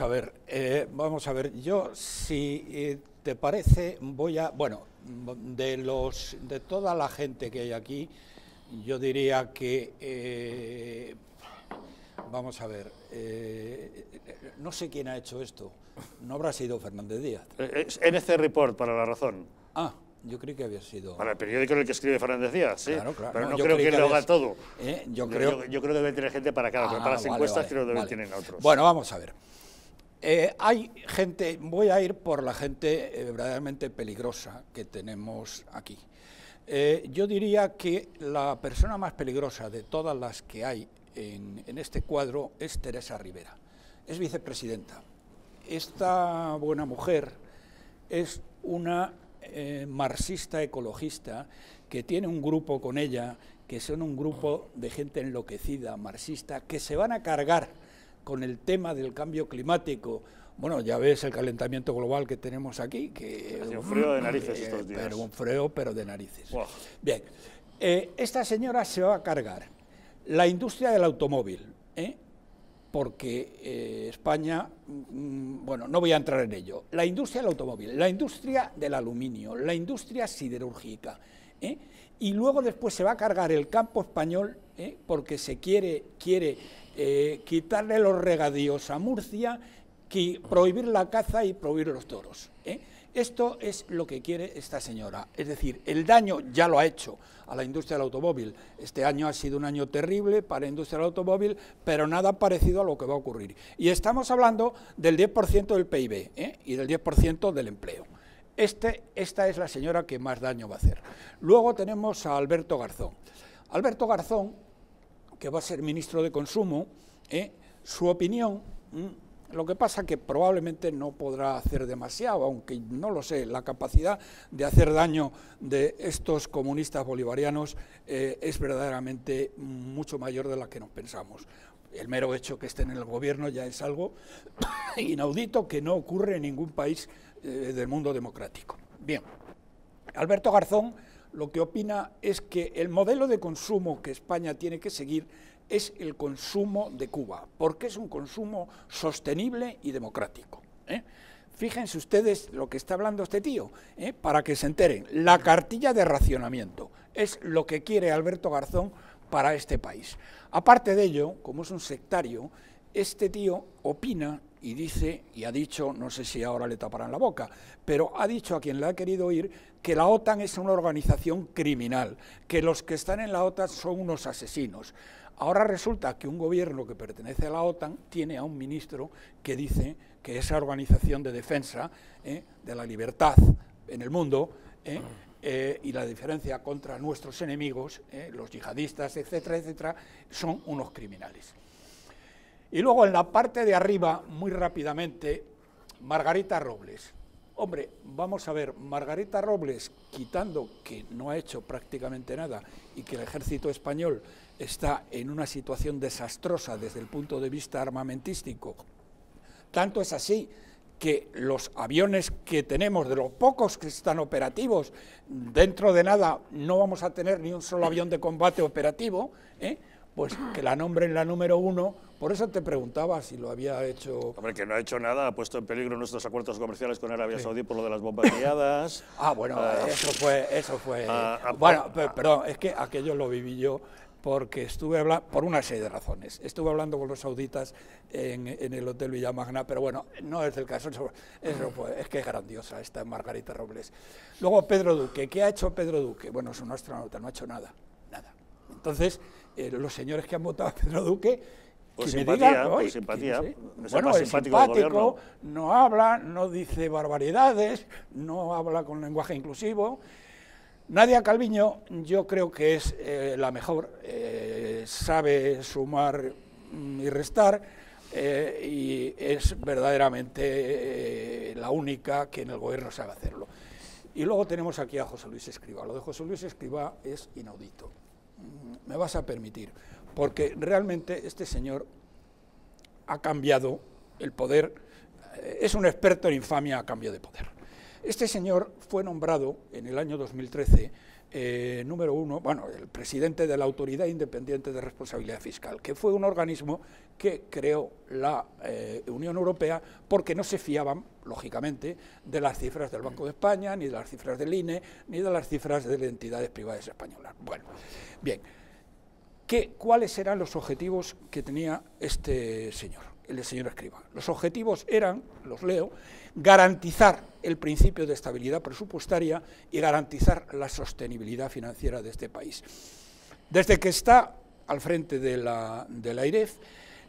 vamos a ver, eh, vamos a ver. Yo, si eh, te parece, voy a, bueno, de los, de toda la gente que hay aquí, yo diría que, eh, vamos a ver, no sé quién ha hecho esto. No habrá sido Fernández Díaz. Es NC Report para la razón. Ah, yo creí que había sido. Para el periódico en el que escribe Fernández Díaz, sí. Claro, claro. Pero no, creo que, lo haga todo. ¿Eh? Yo, creo... Yo, creo que debe tener gente para cada. Ah, para las encuestas creo que deben tener otros. Bueno, vamos a ver. Eh, hay gente, voy a ir por la gente eh, verdaderamente peligrosa que tenemos aquí. yo diría que la persona más peligrosa de todas las que hay en, este cuadro es Teresa Rivera. Es vicepresidenta. Esta buena mujer es una eh, marxista ecologista que tiene un grupo con ella, que son un grupo de gente enloquecida, marxista, que se van a cargar con el tema del cambio climático. Bueno, ya ves el calentamiento global que tenemos aquí, que... un frío de narices estos días. Pero un frío, pero de narices. Bien, eh, esta señora se va a cargar la industria del automóvil, ¿eh? porque eh, España, mm, bueno, no voy a entrar en ello, la industria del automóvil, la industria del aluminio, la industria siderúrgica, ¿eh? y luego después se va a cargar el campo español ¿eh? porque se quiere, quiere quitarle los regadíos a Murcia, prohibir la caza y prohibir los toros. Esto es lo que quiere esta señora, es decir, el daño ya lo ha hecho a la industria del automóvil. Este año ha sido un año terrible para la industria del automóvil, pero nada parecido a lo que va a ocurrir. Y estamos hablando del 10% del PIB ¿eh? y del 10% del empleo. Este, esta es la señora que más daño va a hacer. Luego tenemos a Alberto Garzón. Alberto Garzón, que va a ser ministro de Consumo, ¿eh? su opinión... Lo que pasa que probablemente no podrá hacer demasiado, aunque no lo sé, la capacidad de hacer daño de estos comunistas bolivarianos eh, es verdaderamente mucho mayor de la que nos pensamos. El mero hecho que estén en el gobierno ya es algo inaudito que no ocurre en ningún país eh, del mundo democrático. Bien, Alberto Garzón lo que opina es que el modelo de consumo que España tiene que seguir es el consumo de Cuba, porque es un consumo sostenible y democrático. ¿eh? Fíjense ustedes lo que está hablando este tío, ¿eh? para que se enteren. La cartilla de racionamiento es lo que quiere Alberto Garzón para este país. Aparte de ello, como es un sectario, este tío opina y dice, y ha dicho, no sé si ahora le taparán la boca, pero ha dicho a quien le ha querido oír que la OTAN es una organización criminal, que los que están en la OTAN son unos asesinos. Ahora resulta que un gobierno que pertenece a la OTAN tiene a un ministro que dice que esa organización de defensa eh, de la libertad en el mundo eh, eh, y la diferencia contra nuestros enemigos, los yihadistas, etcétera, etcétera, son unos criminales. Y luego en la parte de arriba, muy rápidamente, Margarita Robles. Hombre, vamos a ver, Margarita Robles, quitando que no ha hecho prácticamente nada y que el ejército español está en una situación desastrosa desde el punto de vista armamentístico. Tanto es así que los aviones que tenemos, de los pocos que están operativos, dentro de nada no vamos a tener ni un solo avión de combate operativo, ¿eh? Pues que la nombren la número uno. Por eso te preguntaba si lo había hecho... Hombre, que no ha hecho nada, ha puesto en peligro nuestros acuerdos comerciales con Arabia Saudí por lo de las bombas guiadas. ah, bueno, ah. eso fue... Eso fue ah, ah, bueno, perdón, es que aquello lo viví yo porque estuve hablando, por una serie de razones, estuve hablando con los sauditas en, el Hotel Villamagna, pero bueno, no es el caso, eso, es que es grandiosa esta Margarita Robles. Luego Pedro Duque, ¿qué ha hecho Pedro Duque? Bueno, es un astronauta, no ha hecho nada. Entonces, eh, los señores que han votado a Pedro Duque, por simpatía, por simpatía. bueno, es simpático, no habla, no dice barbaridades, no habla con lenguaje inclusivo, Nadia Calviño yo creo que es eh, la mejor, eh, sabe sumar y restar eh, y es verdaderamente la única que en el gobierno sabe hacerlo. Y luego tenemos aquí a José Luis Escriba. Lo de José Luis Escriba es inaudito. Me vas a permitir, porque realmente este señor ha cambiado el poder, es un experto en infamia a cambio de poder. Este señor fue nombrado en el año 2013 eh, número uno, bueno, el presidente de la Autoridad Independiente de Responsabilidad Fiscal, que fue un organismo que creó la eh, Unión Europea porque no se fiaban, lógicamente, de las cifras del Banco de España, ni de las cifras del INE, ni de las cifras de las entidades privadas españolas. Bueno, bien, ¿qué, ¿cuáles eran los objetivos que tenía este señor? El señor Escriba. Los objetivos eran, los leo, garantizar el principio de estabilidad presupuestaria y garantizar la sostenibilidad financiera de este país. Desde que está al frente de la, de la IREF,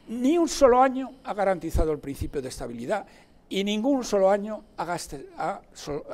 ni un solo año ha garantizado el principio de estabilidad y ningún solo año ha,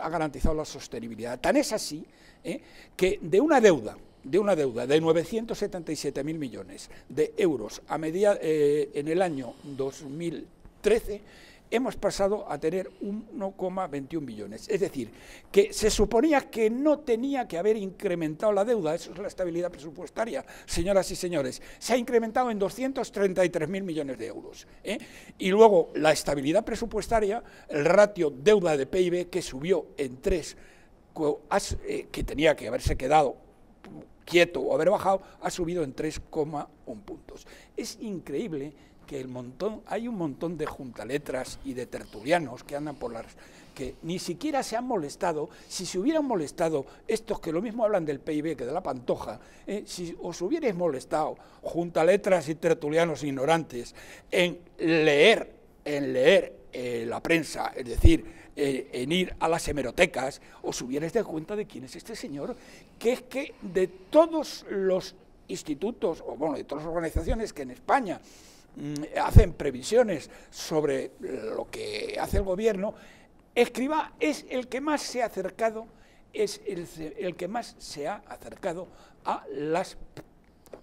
garantizado la sostenibilidad. Tan es así ¿eh? que de una deuda de una deuda de 977.000 millones de euros a media, eh, en el año 2013, hemos pasado a tener 1,21 billones. Es decir, que se suponía que no tenía que haber incrementado la deuda, eso es la estabilidad presupuestaria, señoras y señores. Se ha incrementado en 233.000 millones de euros. ¿eh? Y luego la estabilidad presupuestaria, el ratio deuda de PIB que subió en 3, eh, que tenía que haberse quedado quieto o haber bajado, ha subido en 3,1 puntos. Es increíble que el montón, hay un montón de juntaletras y de tertulianos que andan por las que ni siquiera se han molestado, si se hubieran molestado estos que lo mismo hablan del PIB que de la pantoja, eh, si os hubierais molestado juntaletras y tertulianos ignorantes en leer, en leer eh, la prensa, es decir, eh, en ir a las hemerotecas, os hubierais dado cuenta de quién es este señor, que es que de todos los institutos, o bueno, de todas las organizaciones que en España mm, hacen previsiones sobre lo que hace el gobierno, Escriba es el que más se ha acercado, es el, que más se ha acercado a las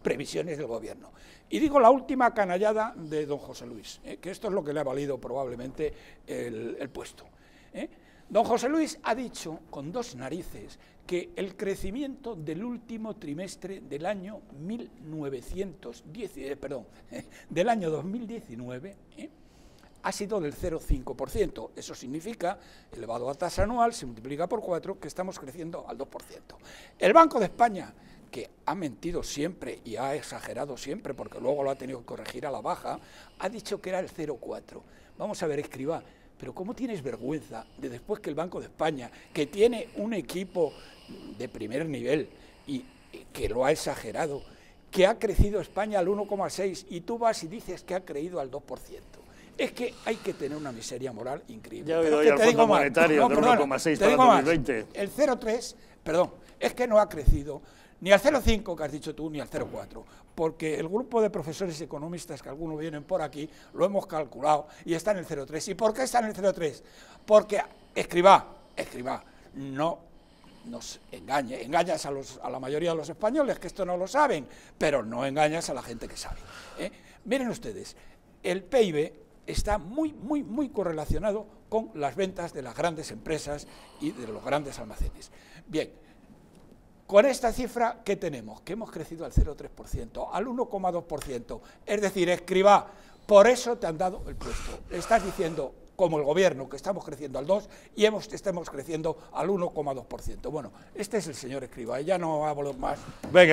previsiones del gobierno. Y digo la última canallada de don José Luis, eh, que esto es lo que le ha valido probablemente el puesto. ¿eh? Don José Luis ha dicho con dos narices que el crecimiento del último trimestre del año 1910, eh, perdón, del año 2019 ¿eh? ha sido del 0,5%. Eso significa, elevado a tasa anual, se multiplica por 4, que estamos creciendo al 2%. El Banco de España, que ha mentido siempre y ha exagerado siempre, porque luego lo ha tenido que corregir a la baja, ha dicho que era el 0,4. Vamos a ver, escriba, pero ¿cómo tienes vergüenza de después que el Banco de España, que tiene un equipo de primer nivel y que lo ha exagerado, que ha crecido España al 1,6 y tú vas y dices que ha creído al 2%? Es que hay que tener una miseria moral increíble. Ya he oído al Fondo Monetario no, 1,6 para 2020. El 0,3, perdón, es que no ha crecido ni al 0,5 que has dicho tú, ni al 0,4, porque el grupo de profesores economistas que algunos vienen por aquí lo hemos calculado y está en el 0,3. ¿Y por qué está en el 0,3? Porque escriba, escriba, no nos engañe, engañas a, la mayoría de los españoles que esto no lo saben, pero no engañas a la gente que sabe. ¿eh? Miren ustedes, el PIB está muy, muy, muy correlacionado con las ventas de las grandes empresas y de los grandes almacenes. Bien, con esta cifra, ¿qué tenemos? Que hemos crecido al 0,3%, al 1,2%. Es decir, escriba, por eso te han dado el puesto. Estás diciendo, como el gobierno, que estamos creciendo al 2 y hemos, estamos creciendo al 1,2%. Bueno, este es el señor escriba, ya no hablo más. Venga.